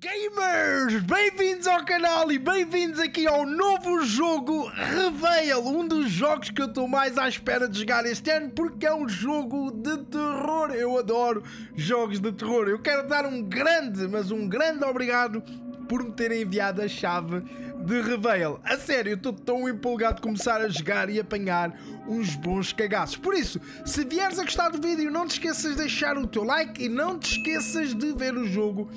Gamers, bem-vindos ao canal e bem-vindos aqui ao novo jogo Reveal, um dos jogos que eu estou mais à espera de jogar este ano porque é um jogo de terror. Eu adoro jogos de terror. Eu quero dar um grande, mas um grande obrigado por me terem enviado a chave de Reveal. A sério, eu estou tão empolgado de começar a jogar e apanhar uns bons cagaços. Por isso, se vieres a gostar do vídeo, não te esqueças de deixar o teu like e não te esqueças de ver o jogo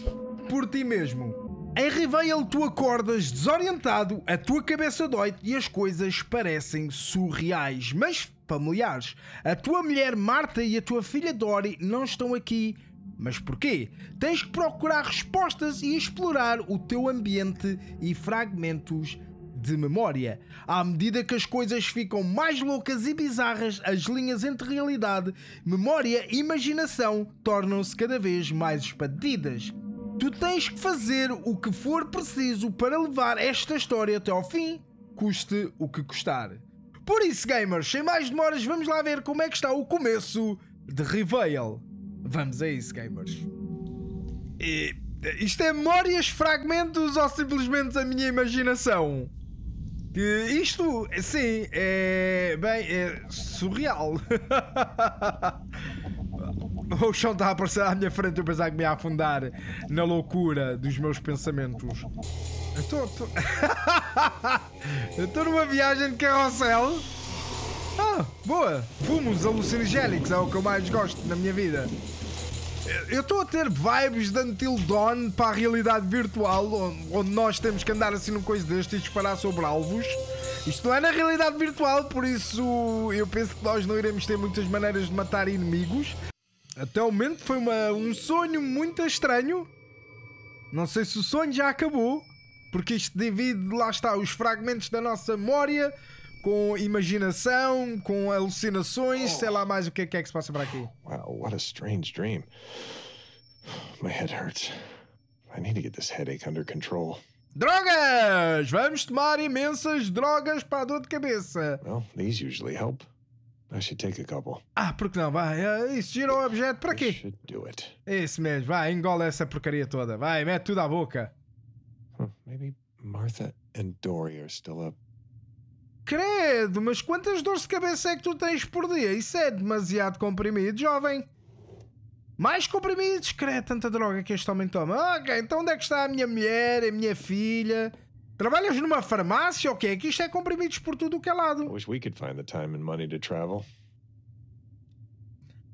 por ti mesmo. Em Reveal tu acordas desorientado, a tua cabeça dói e as coisas parecem surreais, mas familiares. A tua mulher Marta e a tua filha Dory não estão aqui. Mas porquê? Tens que procurar respostas e explorar o teu ambiente e fragmentos de memória. À medida que as coisas ficam mais loucas e bizarras, as linhas entre realidade, memória e imaginação tornam-se cada vez mais expedidas. Tu tens que fazer o que for preciso para levar esta história até ao fim, custe o que custar. Por isso, gamers, sem mais demoras, vamos lá ver como é que está o começo de Reveal. Vamos a isso, gamers. E, isto é memórias, fragmentos ou simplesmente a minha imaginação? Que isto, sim, é bem, é surreal. O chão está a aparecer à minha frente, eu pensava que me ia afundar na loucura dos meus pensamentos. Eu estou. Tô... eu estou numa viagem de carrossel. Ah, boa! Fumos alucinogénicos é o que eu mais gosto na minha vida. Eu estou a ter vibes de Until Dawn para a realidade virtual, onde nós temos que andar assim num coisa deste e disparar sobre alvos. Isto não é na realidade virtual, por isso eu penso que nós não iremos ter muitas maneiras de matar inimigos. Até o momento foi uma, um sonho muito estranho. Não sei se o sonho já acabou, porque isto divide, lá está, os fragmentos da nossa memória com imaginação, com alucinações, oh. sei lá mais o que é, que é que se passa para aqui. Wow, what a strange dream. My head hurts. I need to get this headache under control. Drogas! Vamos tomar imensas drogas para a dor de cabeça. Well, these usually help. I should take a couple. Ah, porque não? Vai, é, isso gira o objeto para quê? Should do it. Isso mesmo, vai, engole essa porcaria toda. Vai, mete tudo à boca. Huh, maybe Martha and Dory are still up. Credo, mas quantas dores de cabeça é que tu tens por dia? Isso é demasiado comprimido, jovem. Mais comprimidos? Credo, tanta droga que este homem toma. Ok, então onde é que está a minha mulher, a minha filha? Trabalhas numa farmácia ou quê? Que isto é comprimidos por tudo o que é lado. Wish we could find the time and money to travel.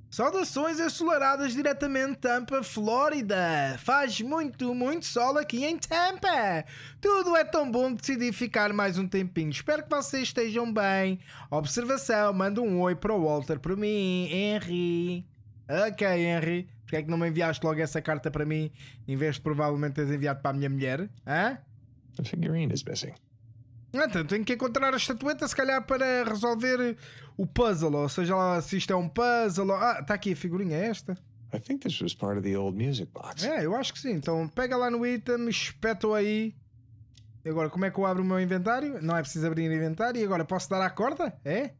Saudações ensolaradas diretamente Tampa, Flórida. Faz muito, muito sol aqui em Tampa. Tudo é tão bom que decidi ficar mais um tempinho. Espero que vocês estejam bem. Observação, manda um oi para o Walter para mim, Henry. Ok, Henry. Porquê é que não me enviaste logo essa carta para mim em vez de provavelmente teres enviado para a minha mulher? Hã? The figurine is missing. Então, tenho que encontrar a estatueta, se calhar, para resolver o puzzle. Ou seja lá se isto é um puzzle. Ah, está aqui a figurinha, é esta? I think this was part of the old music box. É, eu acho que sim. Então, pega lá no item, espeta aí. E agora, como é que eu abro o meu inventário? Não é preciso abrir o inventário. E agora, posso dar à corda? É?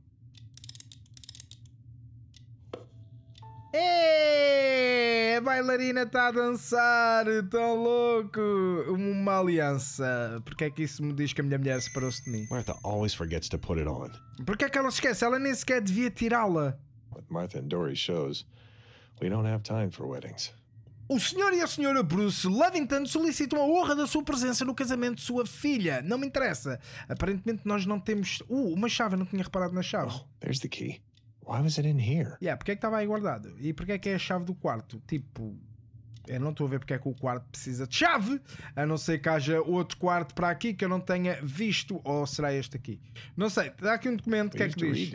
A bailarina está a dançar, tão louco! Uma aliança. Porquê é que isso me diz que a minha mulher separou-se de mim? Martha always forgets to put it on. Porquê é que ela esquece? Ela nem sequer devia tirá-la. With Martha and Dory shows, we don't have time for weddings. O senhor e a senhora Bruce Lovington solicitam a honra da sua presença no casamento de sua filha. Não me interessa. Aparentemente nós não temos. Uh, uma chave, não tinha reparado na chave. Oh, there's the key. Why was it in here? Yeah, porque é que estava aí guardado? E porque é que é a chave do quarto? Tipo, eu não estou a ver porque é que o quarto precisa de chave, a não ser que haja outro quarto para aqui que eu não tenha visto, ou será este aqui? Não sei, dá aqui um documento que é que diz.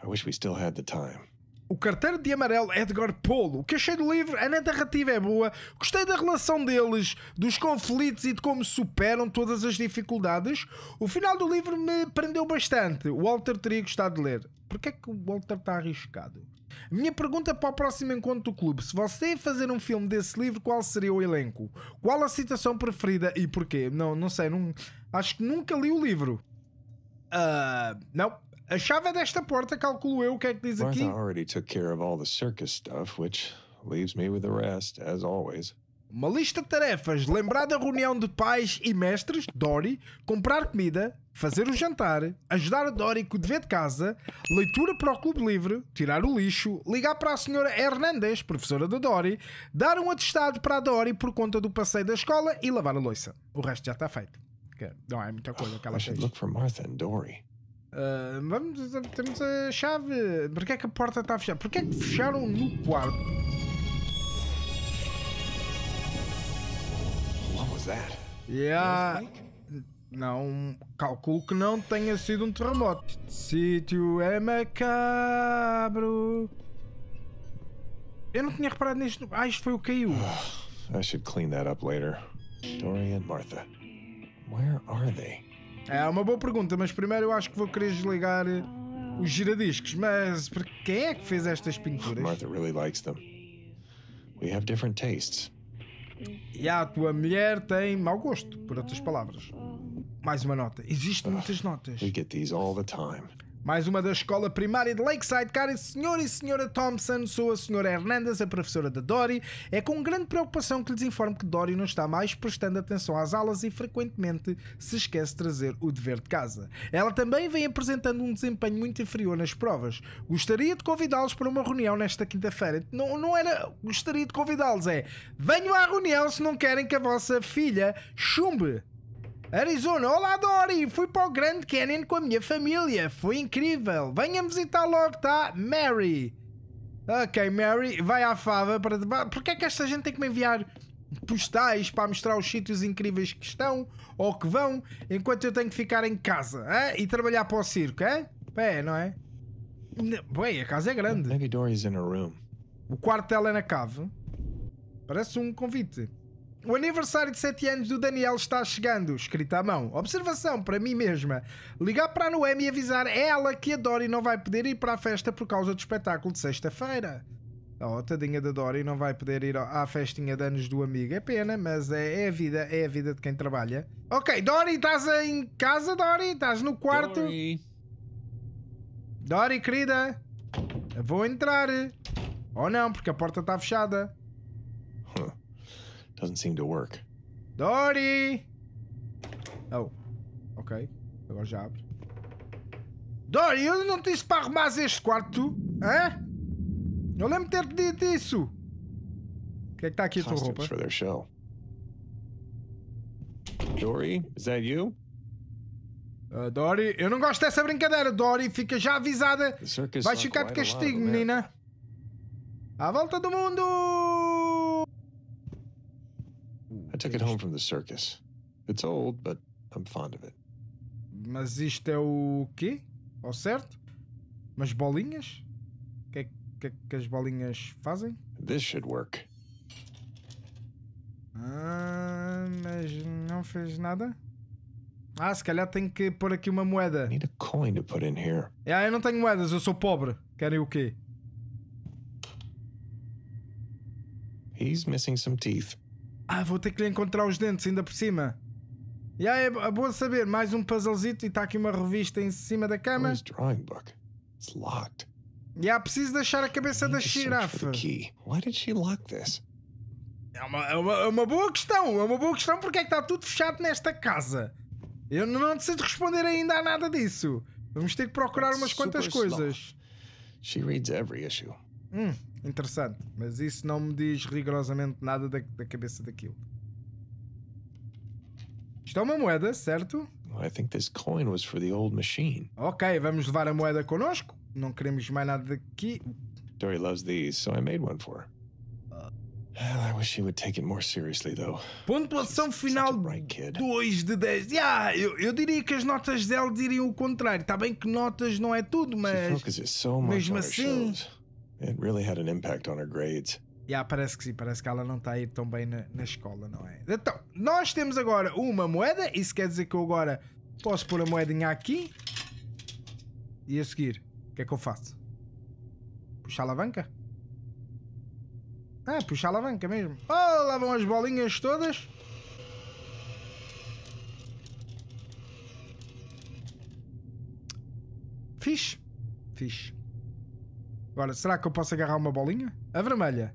I wish we still had the time. O Carteiro de Amarelo Edgar Polo. O que achei do livro, a narrativa é boa, gostei da relação deles, dos conflitos e de como superam todas as dificuldades. O final do livro me prendeu bastante. O Walter teria gostado de ler. Porquê é que o Walter está arriscado? Minha pergunta para o próximo encontro do clube: se você ia fazer um filme desse livro, qual seria o elenco? Qual a citação preferida e porquê? Não, não sei, não, acho que nunca li o livro. Uh, não, a chave desta porta, calculo eu, o que é que diz aqui? Martha already took care of all the circus stuff, which leaves me with the rest, as always. Uma lista de tarefas, lembrar da reunião de pais e mestres, Dory, comprar comida, fazer o jantar, ajudar a Dory com o dever de casa, leitura para o clube livre, tirar o lixo, ligar para a senhora Hernandes, professora da Dory, dar um atestado para a Dory por conta do passeio da escola e lavar a louça. O resto já está feito. Não é muita coisa que ela fez. look for Martha and Dory. Ah, vamos, temos a chave. Porquê é que a porta está fechada? Porquê é que fecharam no quarto? What was that? Yeah. Não, calculo que não tenha sido um terremoto. Este sítio é macabro. Eu não tinha reparado nisto. Ah, isto foi o que caiu. I should clean that up later. Dory and Martha. Where are they? É uma boa pergunta, mas primeiro eu acho que vou querer desligar eh, os giradiscos. Mas por quem é que fez estas pinturas? Martha really likes them. We have different tastes. E a tua mulher tem mau gosto, por outras palavras. Mais uma nota. Existem muitas notas. We get these all the time. Mais uma da escola primária de Lakeside, cara, senhor e senhora Thompson, sou a senhora Hernandes, a professora da Dory. É com grande preocupação que lhes informo que Dory não está mais prestando atenção às aulas e frequentemente se esquece de trazer o dever de casa. Ela também vem apresentando um desempenho muito inferior nas provas. Gostaria de convidá-los para uma reunião nesta quinta-feira. Não, não era gostaria de convidá-los, é venham à reunião se não querem que a vossa filha chumbe. Arizona, olá Dory, fui para o Grand Canyon com a minha família, foi incrível. Venha visitar logo, tá? Mary. Ok, Mary, vai à fava para. Porquê é que esta gente tem que me enviar postais para mostrar os sítios incríveis que estão ou que vão, enquanto eu tenho que ficar em casa e trabalhar para o circo, é? É, não é? Bem, a casa é grande. Maybe Dory's in her room. O quarto dela é na cave. Parece um convite. O aniversário de 7 anos do Daniel está chegando, escrito à mão. Observação para mim mesma. Ligar para a Noemi e avisar ela que a Dory não vai poder ir para a festa por causa do espetáculo de sexta-feira. Oh, tadinha da Dory não vai poder ir à festinha de anos do amigo. É pena, mas é, é a vida, é a vida de quem trabalha. Ok, Dory, estás em casa, Dory? Estás no quarto? Dory. Dory, querida, vou entrar. Ou não, porque a porta está fechada. Huh. Doesn't seem to work. Dory! Oh, ok. Agora já abre. Dory, eu não te disse para arrumar este quarto? Hã? Eu lembro de ter-te dito isso. O que é que está aqui a tua roupa? for their show. Dory, is that you? Ah, Dory, eu não gosto dessa brincadeira. Dory, fica já avisada. Vais saw ficar de castigo, menina. À volta do mundo! Took it home from the circus. It's old, but I'm fond of it. Mas isto é o quê? Ao certo? Umas bolinhas? O que é que, que as bolinhas fazem? This should work. Ah, mas não fez nada? Ah, se calhar tenho que pôr aqui uma moeda. I need a coin to put in here. Ah, eu não tenho moedas, eu sou pobre. Querem o quê? He's missing some teeth. Ah, vou ter que lhe encontrar os dentes ainda por cima. E aí, é bom saber, mais um puzzlezito e está aqui uma revista em cima da cama. Drawing book. It's locked. E há preciso deixar a cabeça da girafa. key. Why did she lock this? É uma, é, uma, é uma boa questão, é uma boa questão porque é que está tudo fechado nesta casa. Eu não, sei responder ainda a nada disso. Vamos ter que procurar umas quantas coisas. She reads every issue. Hum, interessante. Mas isso não me diz rigorosamente nada da, da cabeça daquilo. Isto é uma moeda, certo? I think this coin was for the old machine. Ok, vamos levar a moeda connosco. Não queremos mais nada daqui. Dory loves these, so I made one for her. I wish she would take it more seriously, though. Pontuação final bright kid. 2 de 10. Yeah, eu, eu diria que as notas dela diriam o contrário. Está bem que notas não é tudo, mas. mesmo assim- shows. It really had an impact on her grades. Yeah, parece que sim, parece que ela não está a ir tão bem na, na escola, não é? Então, nós temos agora uma moeda, isso quer dizer que eu agora posso pôr a moedinha aqui e a seguir, o que é que eu faço? Puxa a alavanca? Ah, puxa a alavanca mesmo. Oh, lá vão as bolinhas todas. Fixe. Fixe. Agora, será que eu posso agarrar uma bolinha? A vermelha.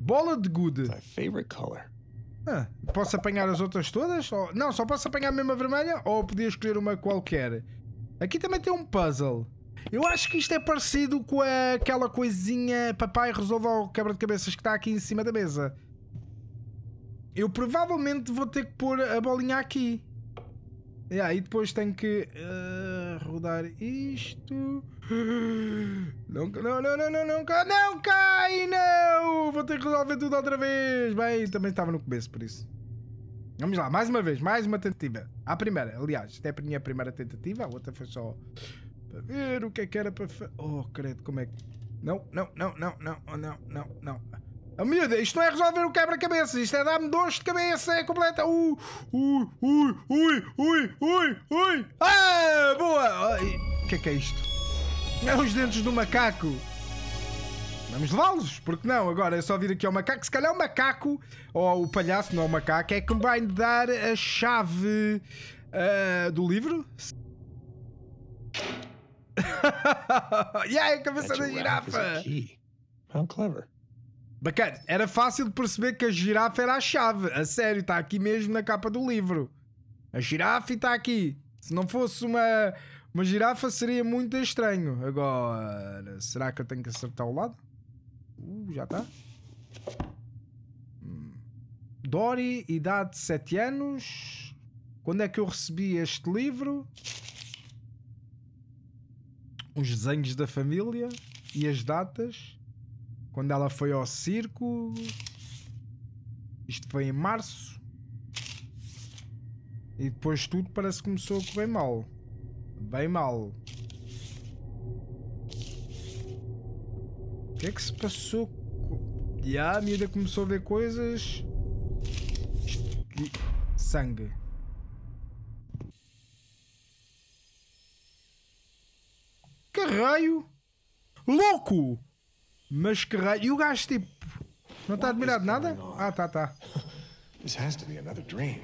Bola de gude. My favorite color. Ah, posso apanhar as outras todas? Ou- Não, só posso apanhar a mesma vermelha ou podia escolher uma qualquer? Aqui também tem um puzzle. Eu acho que isto é parecido com a- aquela coisinha papai resolva o quebra-de-cabeças que está aqui em cima da mesa. Eu provavelmente vou ter que pôr a bolinha aqui. Yeah, e depois tenho que ah, rodar isto. Não, não, não, não, não, não, cai, não cai, não! Vou ter que resolver tudo outra vez. Bem, também estava no começo, por isso. Vamos lá, mais uma vez, mais uma tentativa. A primeira, aliás, esta é a minha primeira tentativa, a outra foi só para ver o que é que era para fazer. Oh, credo, como é que. Não, não, não, não, não, não, não, não. Oh, miúda, isto não é resolver o quebra-cabeças, isto é dar-me dores de cabeça, é completa. Uh, ui, ui, ui, ui, ui, ui. Ah, boa! Ai, O que é que é isto? É os dentes do macaco. Vamos levá-los, porque não? Agora é só vir aqui ao macaco. Se calhar o macaco, ou o palhaço, não é o macaco, é que vai dar a chave ah, do livro. e aí, a cabeça da girafa! How clever. Bacana, era fácil de perceber que a girafa era a chave. A sério, está aqui mesmo na capa do livro. A girafa está aqui. Se não fosse uma, uma girafa, seria muito estranho. Agora, será que eu tenho que acertar o lado? Uh, já está. Hum. Dory, idade 7 anos. Quando é que eu recebi este livro? Os desenhos da família e as datas. Quando ela foi ao circo. Isto foi em março. E depois tudo parece que começou a correr mal. Bem mal. O que é que se passou? E a miúda começou a ver coisas. Sangue. Que raio? Louco! Mas que raio? E o gajo tipo. Não está admirado de nada? Ah, tá, tá. This has to be another dream.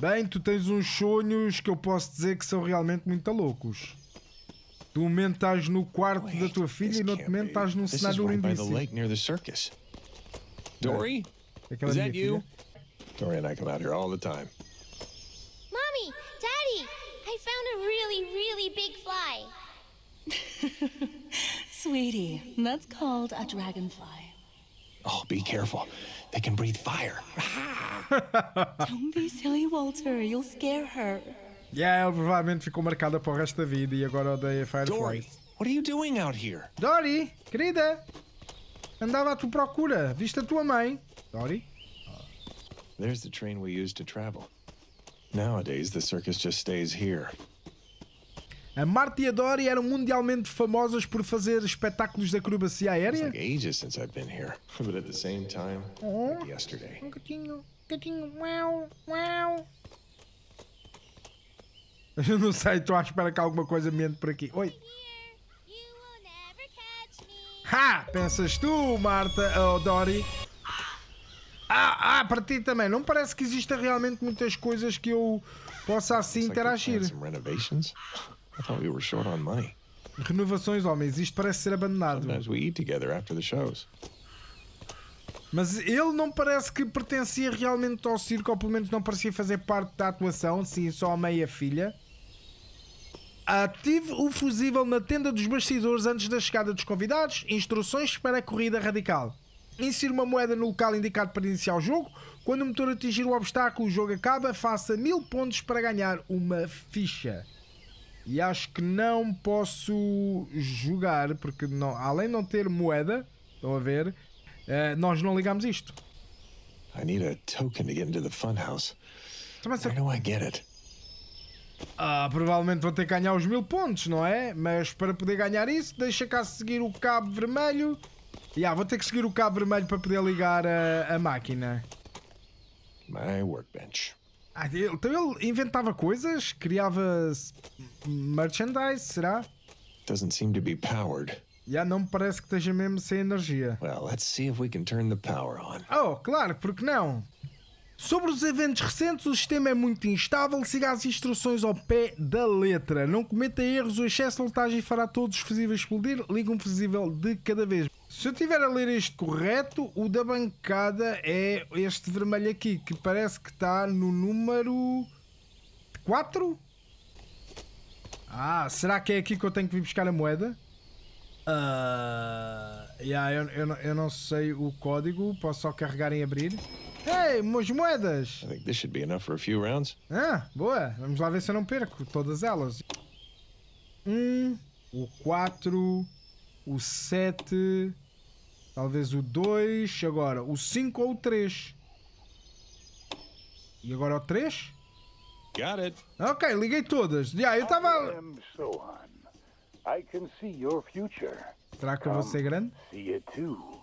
Bem, tu tens uns sonhos que eu posso dizer que são realmente muito loucos. De um momento estás no quarto da tua filha e no outro momento estás num cenário right lindíssimo. circus. Dory, Aquela is that you? Dory and I come out here all the time. Mommy, Daddy, I found a really, really big fly. Sweetie, that's called a dragonfly. Oh, be careful. They can breathe fire. Don't be silly, Walter. You'll scare her. Yeah, ela provavelmente ficou marcada para o resto da vida e agora odeia Dory, what are you doing out here? Dory, querida, andava à tua procura. Viste a tua mãe? Dory? There's the train we used to travel. Nowadays, the circus just stays here. A Marta e a Dory eram mundialmente famosas por fazer espetáculos de acrobacia It's aérea. like ages since I've been here, but at the same time, like yesterday. Um gatinho, gatinho, uau, uau. Eu não sei, estou à espera que alguma coisa me entre por aqui. Oi. Ha! Pensas tu, Marta, oh Dory? Ah, ah, para ti também. Não parece que exista realmente muitas coisas que eu possa assim Looks like I thought we were short on money. Renovações, homens, isto parece ser abandonado. Sometimes we eat together after the shows. Mas ele não parece que pertencia realmente ao circo, ou pelo menos não parecia fazer parte da atuação, sim, só a meia filha. Ative o fusível na tenda dos bastidores antes da chegada dos convidados. Instruções para a corrida radical. Insira uma moeda no local indicado para iniciar o jogo. Quando o motor atingir o obstáculo, o jogo acaba. Faça mil pontos para ganhar uma ficha. E acho que não posso jogar, porque não, além de não ter moeda, estão a ver, eh, nós não ligamos isto. I need a token to get into the funhouse. Se- Where do I get it? Ah, provavelmente vou ter que ganhar os mil pontos, não é? Mas para poder ganhar isso, deixa cá seguir o cabo vermelho. Yeah, vou ter que seguir o cabo vermelho para poder ligar a, a máquina. My workbench. Ah, então ele inventava coisas, criava merchandise, será? Doesn't seem to be powered. Já não me parece que esteja mesmo sem energia. Well, let's see if we can turn the power on. Oh, claro, porque não? Sobre os eventos recentes, o sistema é muito instável. Siga as instruções ao pé da letra. Não cometa erros, o excesso de voltagem fará todos os fusíveis explodir. Liga um fusível de cada vez. Se eu estiver a ler isto correto, o da bancada é este vermelho aqui, que parece que está no número 4? Ah, será que é aqui que eu tenho que vir buscar a moeda? Ah, yeah, eu, eu, não- eu não sei o código, posso só carregar em abrir. Ei, umas moedas! I think this should be enough for a few rounds. Ah, boa. Vamos lá ver se eu não perco todas elas. Um, o 4, o 7, talvez o 2, agora o 5 ou o 3. E agora o 3? Got it. Ok, liguei todas. Já, eu estava. I can see your future. Será que eu vou ser grande? See it too.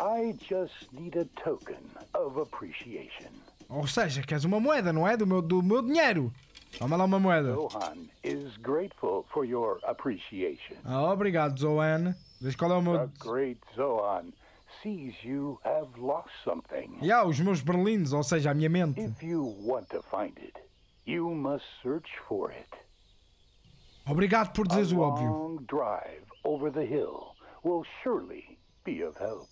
I just need a token of appreciation. Ou seja, queres uma moeda, não é? Do meu, do meu dinheiro. Toma lá uma moeda. Sohan is grateful for your appreciation. Ah, obrigado, Zoane. Diz qual é o meu. The great Zohan sees you have lost something. Já, os meus berlindes, ou seja, a minha mente. If you want to find it, you must search for it. Obrigado por dizeres o óbvio. long drive over the hill will surely be of help.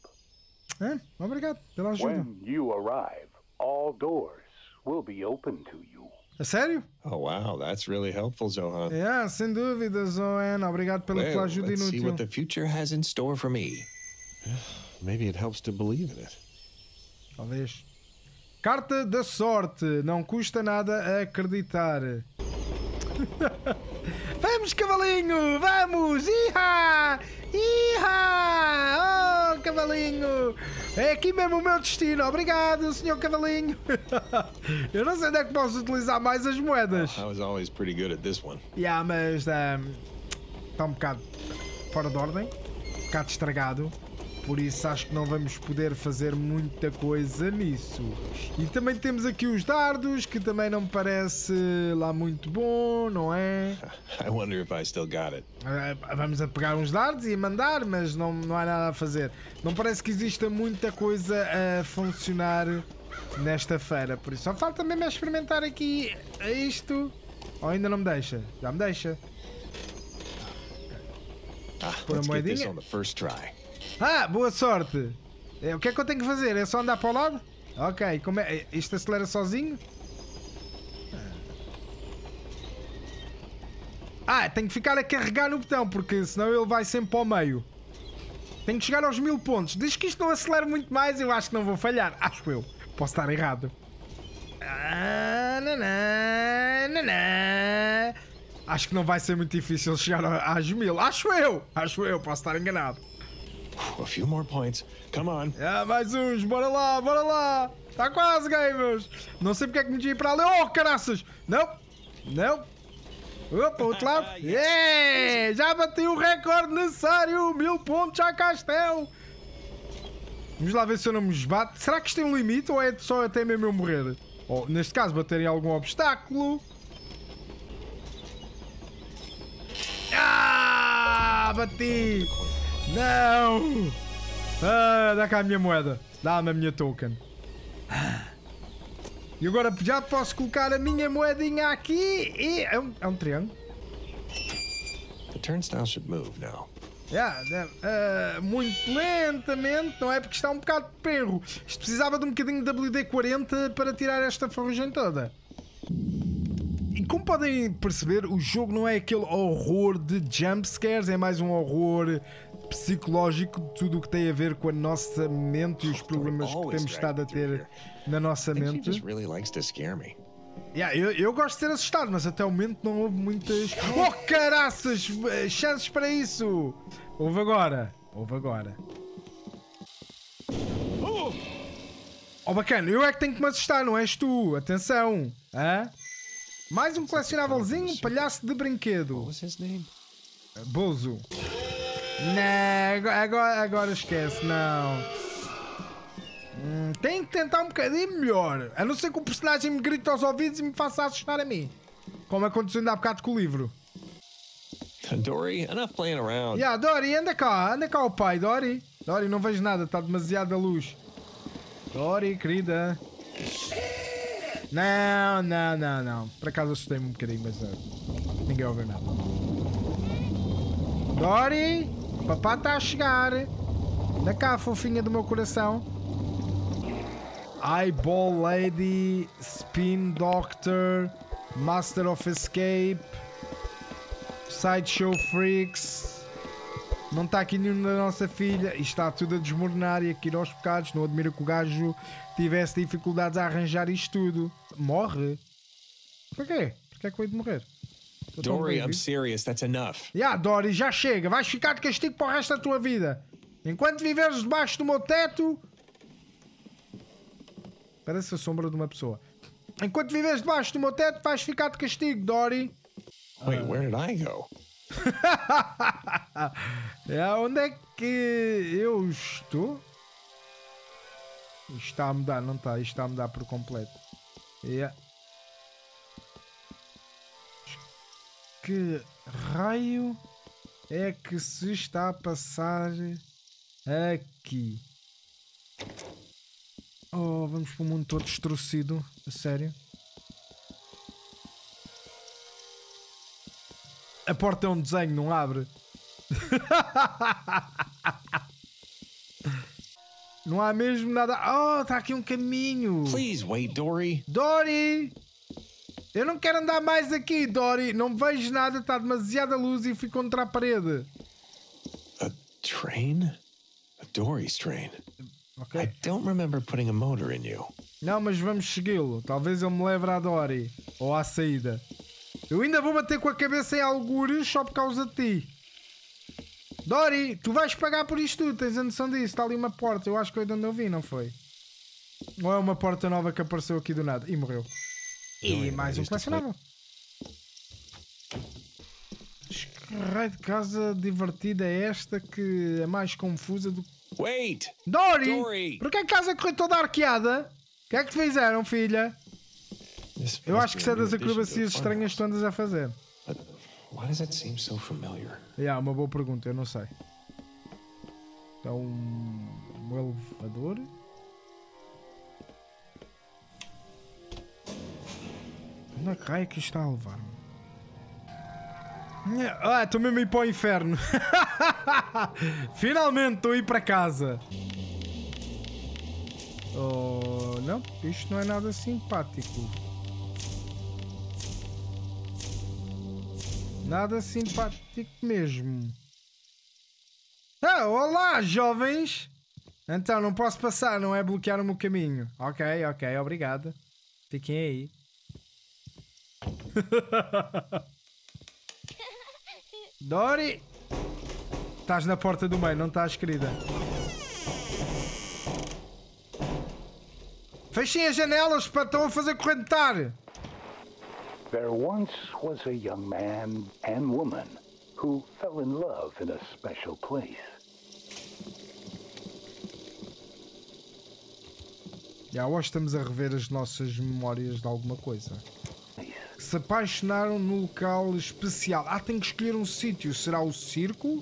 É, obrigado pela ajuda. When you arrive, all doors will be open to you. A sério? Oh, wow. That's really helpful, Zohan. É, sem dúvida, Zoane. Obrigado pela tua Well, ajuda let's see inútil. what the future has in store for me. Maybe it helps to believe in it. Talvez. Carta da sorte. Não custa nada acreditar. vamos, cavalinho! Vamos! Iha! Iha! Cavalinho! É aqui mesmo o meu destino. Obrigado, senhor cavalinho. Eu não sei onde é que posso utilizar mais as moedas. I was always pretty good at this one. Yeah, mas ehm, está um bocado fora de ordem, um bocado estragado. Por isso acho que não vamos poder fazer muita coisa nisso. E também temos aqui os dardos, que também não me parece lá muito bom, não é? I wonder if I still got it. Eh, Vamos a pegar uns dardos e a mandar, mas não, não há nada a fazer. Não parece que exista muita coisa a funcionar nesta feira. Por isso só falta mesmo é experimentar aqui isto. Ou ainda não me deixa? Já me deixa. Ah, Put a let's get this moedinha. on the first try. Ah, boa sorte! É, o que é que eu tenho que fazer? É só andar para o lado? Ok, como é? Isto acelera sozinho? Ah, tenho que ficar a carregar no botão, porque senão ele vai sempre para o meio. Tenho que chegar aos mil pontos. Diz que isto não acelera muito mais, eu acho que não vou falhar. Acho eu. Posso estar errado. Ah. Acho que não vai ser muito difícil chegar a- às mil. Acho eu. Acho eu. Posso estar enganado. A few more points. Come on. Ah, mais uns, bora lá, bora lá! Está quase, gamers! Não sei porque é que me tinha para ali. Oh, caraças! Não! Não! Opa, outro lado! Yeah! Já bati o recorde necessário! Mil pontos à Castel! Vamos lá ver se eu não me esbato. Será que isto tem um limite ou é só até mesmo eu morrer? Ou, neste caso, bater em algum obstáculo? Ah! Bati! Não! Ah, dá cá a minha moeda. Dá-me a minha token. E agora já posso colocar a minha moedinha aqui e. É um, é um triângulo. The turnstile should move now. Yeah, ah, muito lentamente, não é? Porque está um bocado de perro. Isto precisava de um bocadinho de WD-40 para tirar esta ferrugem toda. E como podem perceber, o jogo não é aquele horror de jumpscares, é mais um horror psicológico de tudo o que tem a ver com a nossa mente e os problemas que temos estado a ter na nossa mente. Yeah, eu, eu gosto de ser assustado, mas até o momento não houve muitas. Oh caraças! eh, Chances para isso! Houve agora. Houve agora. Oh bacana, eu é que tenho que me assustar, não és tu. Atenção! Hã? Mais um colecionávelzinho, palhaço de brinquedo. Bozo. Não, agora, agora, agora esquece, não. Hum, tem que tentar um bocadinho melhor. A não ser que o personagem me grite aos ouvidos e me faça assustar a mim. Como aconteceu ainda há bocado com o livro. Dory, enough playing around. Ya, Dori, anda cá, anda cá o pai, Dori. Dori, não vejo nada, está demasiada luz. Dori, querida. Não, não, não, não. Por acaso assustei-me um bocadinho, mas uh, ninguém ouviu nada. Dori? Papá está a chegar. Da cá, fofinha do meu coração. Eyeball Lady, Spin Doctor, Master of Escape, Sideshow Freaks. Não está aqui nenhum da nossa filha. E está tudo a desmoronar e a cair aos pecados. Não admira que o gajo tivesse dificuldades a arranjar isto tudo. Morre? Porquê? Porquê é que veio de morrer? Tão Dory, I'm serious. That's enough. Ya, Dory, já chega. Vais ficar de castigo para o resto da tua vida. Enquanto viveres debaixo do meu teto. Parece a sombra de uma pessoa. Enquanto viveres debaixo do meu teto, vais ficar de castigo, Dory. Wait, where did I go? É, onde é que eu estou? Isto está a mudar, não está? Isto está a mudar por completo. Yeah. Que raio é que se está a passar aqui? Oh, vamos para o mundo todo destruído. A sério? A porta é um desenho, não abre? Não há mesmo nada. Oh, está aqui um caminho. Please wait, Dory. Dory! Eu não quero andar mais aqui, Dory. Não vejo nada, está demasiada luz e fui contra a parede. A train? A Dory's train. Ok? I don't remember putting a motor in you. Não, mas vamos segui-lo. Talvez ele me leve à Dory. Ou à saída. Eu ainda vou bater com a cabeça em algures só por causa de ti. Dory, tu vais pagar por isto tudo. Tens a noção disso? Está ali uma porta. Eu acho que foi de onde eu vi, não foi? Ou é uma porta nova que apareceu aqui do nada? E morreu. E mais um colecionável. Mas Que raio de casa divertida é esta que é mais confusa do que. Wait! Dory! Dory! Porquê a casa correu toda arqueada? O que é que te fizeram, filha? This Eu acho que isso é das acrobacias estranhas que tu andas a fazer. Why does that seem so familiar? É uma boa pergunta, eu não sei. É um, um elevador? Onde é que raio que está a levar-me? Ah, estou mesmo a ir para o inferno. Finalmente estou a ir para casa. Oh, não, isto não é nada simpático. Nada simpático mesmo. Ah, olá, jovens! Então, não posso passar, não é bloquear o caminho. Ok, ok, obrigado. Fiquem aí. Dory! Estás na porta do meio, não estás, querida? Fechem as janelas para estão a fazer correntar! There once was a young man and woman who fell in love in a special place. Já hoje estamos a rever as nossas memórias de alguma coisa. Se apaixonaram no local especial. Ah, tenho que escolher um sítio. Será o circo?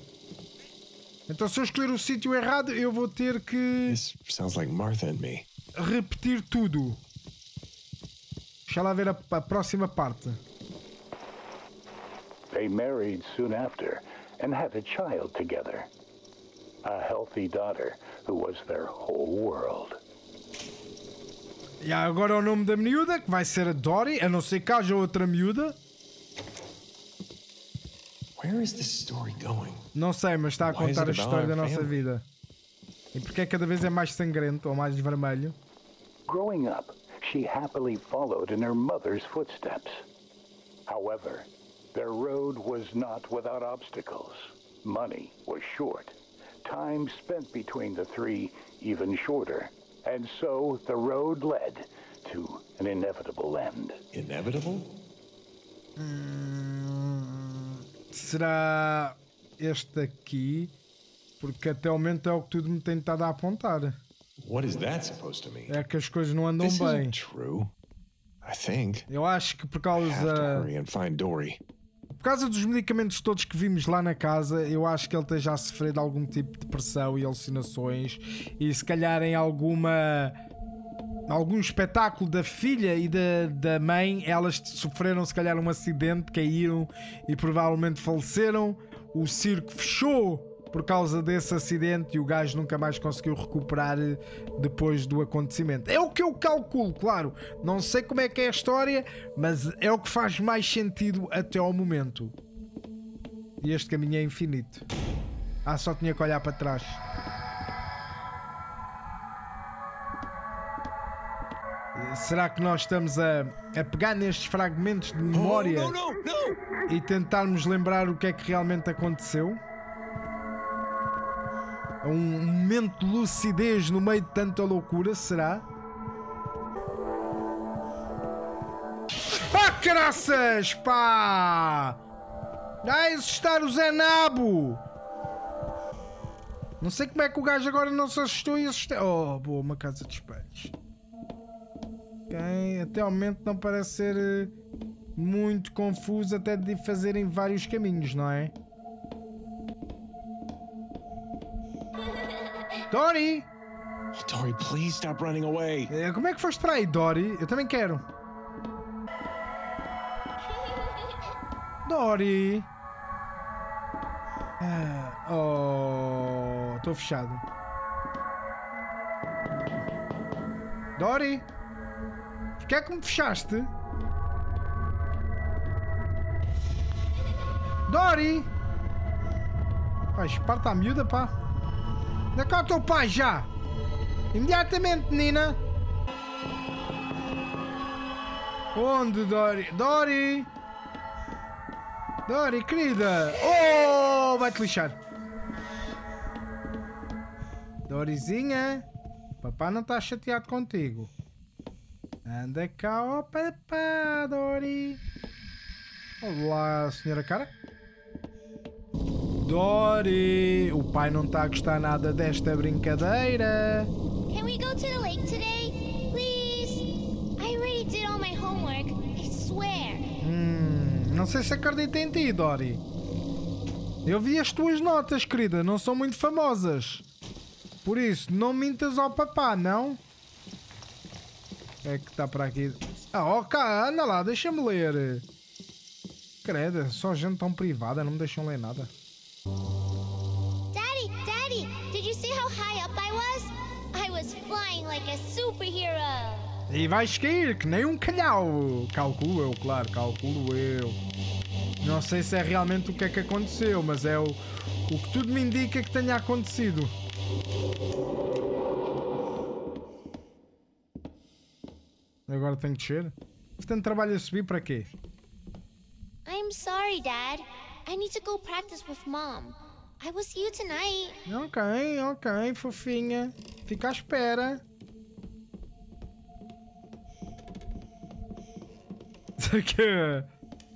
Então, se eu escolher o sítio errado, eu vou ter que This sounds like Martha and me. repetir tudo. Deixa lá ver a, a próxima parte. They married soon after and had a child together. A healthy daughter who was their whole world. E agora o nome da miúda, que vai ser a Dory, a não ser que haja outra miúda. Where is this story going? Não sei, mas está a contar a história da nossa vida. E porque é que cada vez é mais sangrento ou mais vermelho? Growing up, she happily followed in her mother's footsteps. However, their road was not without obstacles. Money was short. Time spent between the three even shorter. And so the road led to an inevitable end. Inevitable? Será este aqui? Porque até o momento é o que tudo me tem estado a apontar. What is that supposed to mean? É que as coisas não andam This bem. isn't true. I think. Eu acho que por Have to causa, hurry and find Dory. Por causa dos medicamentos todos que vimos lá na casa, eu acho que ele esteja a sofrer de algum tipo de depressão e alucinações. E se calhar em alguma. Algum espetáculo da filha e da, da mãe, elas sofreram se calhar um acidente, caíram e provavelmente faleceram. O circo fechou por causa desse acidente e o gajo nunca mais conseguiu recuperar eh, depois do acontecimento. É o que eu calculo, claro. Não sei como é que é a história, mas é o que faz mais sentido até ao momento. E este caminho é infinito. Ah, só tinha que olhar para trás. Será que nós estamos a, a pegar nestes fragmentos de memória Oh, no, no, no! e tentarmos lembrar o que é que realmente aconteceu? Um momento de lucidez no meio de tanta loucura, será? Ah, caraças, pá! Ah, estar o Zé Nabo! Não sei como é que o gajo agora não se assustou e assustou. Oh, boa, uma casa de espelhos. Ok, até ao momento não parece ser eh, muito confuso, até de fazerem vários caminhos, não é? Dory! Dory, please stop running away. Eh, Como é que foste para aí, Dory? Eu também quero. Dory! Ah, oh, estou fechado. Dory! Porquê é que me fechaste? Dory! Pá, esparta a miúda, pá. Dá cá o teu pai já! Imediatamente, menina! Onde, Dory? Dory! Dory, querida! Oh, vai-te lixar! Dorizinha! Papá não está chateado contigo. Anda cá, ó papá, Dory! Olá, senhora cara. Dory! O pai não está a gostar nada desta brincadeira. Can we go to the lake today? Please? I already did all my homework. I swear. Hum, não sei se acredito em ti, Dory. Eu vi as tuas notas, querida, não são muito famosas. Por isso, não mintas ao papá, não? É que está para aqui. Ah, ok, anda lá, deixa-me ler. Credo, só gente tão privada, não me deixam ler nada. Daddy, Daddy, did you see how high up I was? I was flying like a superhero. E vais cair, que nem um calhau. Calculo eu, claro, calculo eu. Não sei se é realmente o que é que aconteceu, mas é o, o que tudo me indica que tenha acontecido. Agora tenho que descer? Tanto trabalho a subir para quê? I'm sorry, Dad. I need to go practice with Mom. I will see you tonight. Ok, ok, fofinha. Fica à espera. que.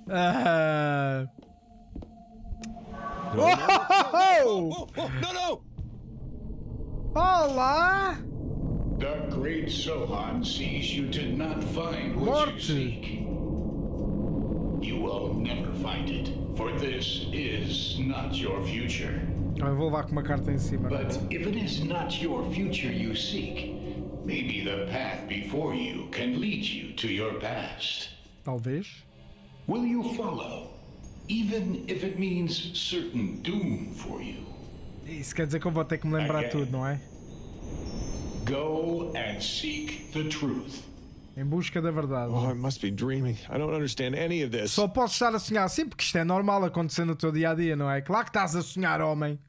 Ah. Oh! Oh, no, no! Olá! The great Sohan sees you did not find what Morte. you seek. You will never find it, for this is not your future. Eu vou levar com uma carta em cima. But if it is not your future you seek, maybe the path before you can lead you to your past. Talvez. Will you follow, even if it means certain doom for you? Isso quer dizer que eu vou ter que me lembrar Ok. tudo, não é? Go and seek the truth. Em busca da verdade. Oh, I must be dreaming. I don't understand any of this. Só posso estar a sonhar assim porque isto é normal acontecer no teu dia a dia, não é? Claro que estás a sonhar, homem.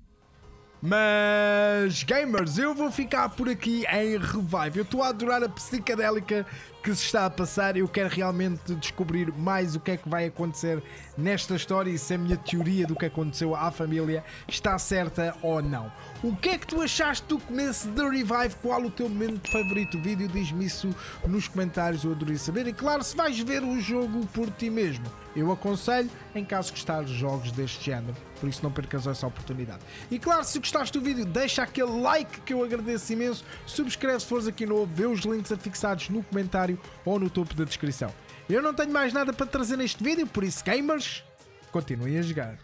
Mas, gamers, eu vou ficar por aqui em Revive. Eu estou a adorar a psicadélica que se está a passar. Eu quero realmente descobrir mais o que é que vai acontecer nesta história e se a minha teoria do que aconteceu à família está certa ou não. O que é que tu achaste do começo de Revive? Qual o teu momento favorito do vídeo? Diz-me isso nos comentários, eu adorei saber. E claro, se vais ver o jogo por ti mesmo, eu aconselho em caso gostares de jogos deste género. Por isso não percas essa oportunidade. E claro, se gostaste do vídeo, deixa aquele like que eu agradeço imenso. Subscreve se fores aqui novo, vê os links afixados no comentário ou no topo da descrição. Eu não tenho mais nada para trazer neste vídeo, por isso, gamers, continuem a jogar.